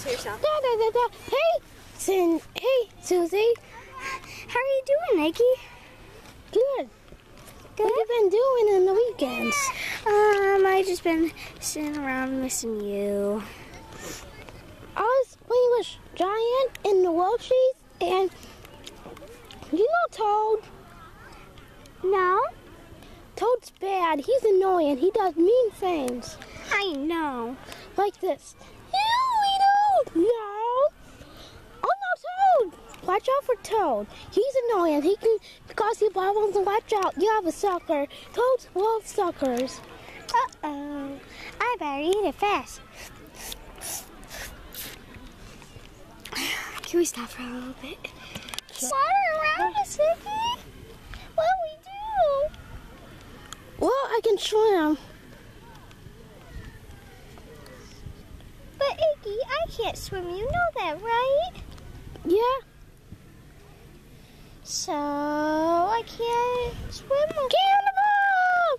else for yourself. Da, da, da, da. Hey, Sin. Hey, Susie. How are you doing, Nikki? Good. What have you been doing in the weekends? Um, I just been sitting around missing you. I was playing with Giant in the Welchies, and you know Toad? No? Toad's bad. He's annoying. He does mean things. I know. Like this. No, we don't. No. Oh no, Toad. Watch He's annoying. He can cause you problems and watch out. You have a sucker. Toads love suckers. Uh-oh. I better eat it fast. Can we stop for a little bit? Water around us, Iggy. What we do? Well, I can swim. But Iggy, I can't swim. You know that, right? Yeah. So I can't swim. Cannibal!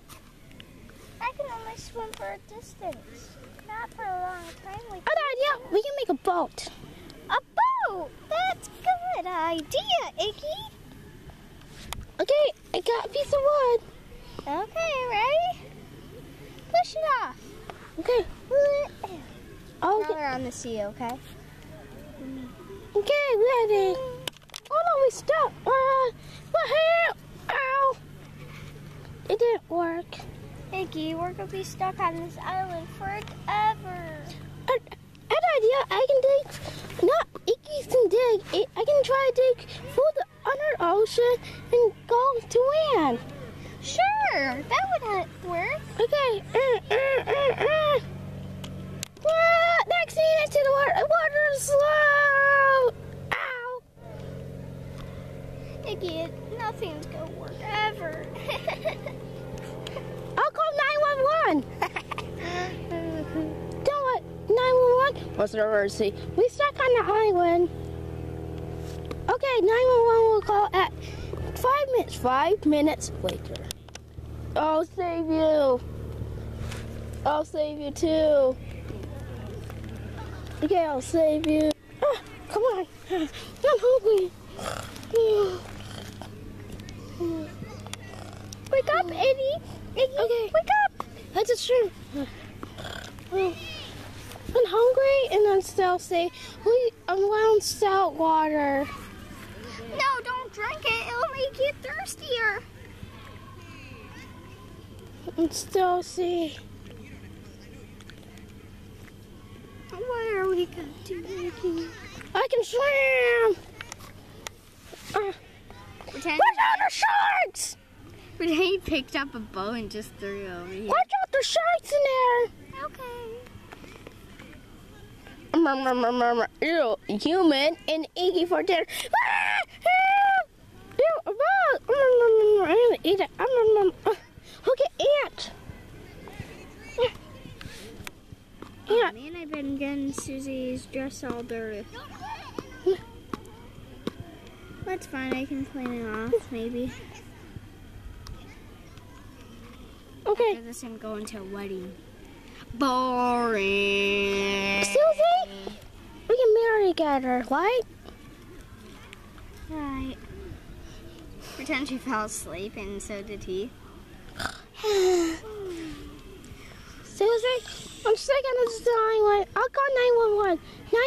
I can only swim for a distance, not for a long time. Like Good idea. We can make a boat. a boat. That's a good idea, Iggy. Okay, I got a piece of wood. Okay, ready? Push it off. Okay. Now Okay. we're on the sea, okay? Okay, ready. We stopped. Uh, what hell? Ow. It didn't work. Iggy, we're gonna be stuck on this island forever. An an idea. I can dig. Not Iggy can dig. I I can try to dig through the under ocean and go to land. Sure, that would work. Okay. Uh, uh, uh, uh. What? Next into the water. Water slow. Ow. Iggy, it- nothing's gonna work ever. I'll call 911. Do it. 911. What's the emergency? We stuck on the island. Okay, 911 will call at five minutes. Five minutes later. I'll save you. I'll save you too. Okay, I'll save you. Ah, come on. I'm hungry. wake up, Iggy. Iggy, Okay. wake up. I just shrimp. I'm hungry and I'm still say we I'm around salt water. No, don't drink it. It'll make you thirstier. And still see. What are we gonna do, Iggy? I can swim. Pretend, watch out the sharks! pretend he picked up a bow and just threw it over here. Watch out the sharks in there. Okay. Murr, murr, murr. Ew, human and Iggy for dinner. Ah, ah. Ew, a bug. I'm gonna eat it. Murr, murr. Uh, Look at ant. Oh, man, I've been getting Susie's dress all dirty. That's fine. I can clean it off, maybe. Okay. After this, I'm going to a wedding. Boring. Susie, we can marry together, right? Right. Pretend she fell asleep, and so did he. Susie, I'm sick of this island. I'll call 911. 911?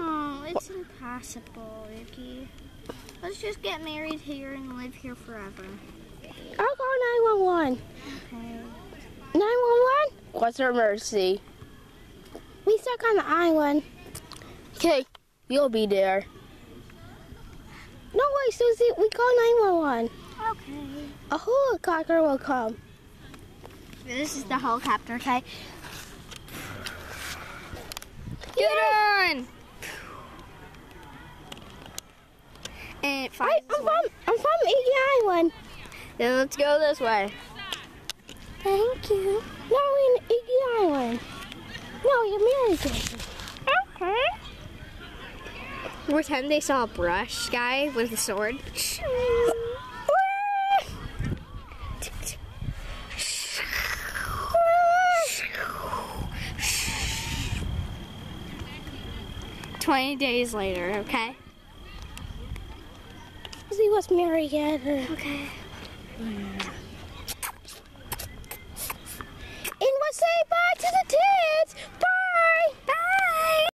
Oh, it's impossible, Vicky. Let's just get married here and live here forever. I'll call 911. Okay. 911? What's her emergency? We stuck on the island. Okay, you'll be there. No way, Susie. We call 911. Okay. A helicopter will come. This is the helicopter, okay? Get on! And I, I'm from I'm from Iggy Island. Then let's go this way. Thank you. No, we're in Iggy Island. No, you're married. Okay. Pretend they saw a brush guy with a sword. 20 days later, okay? was Mary yet. Okay. And we say bye to the kids.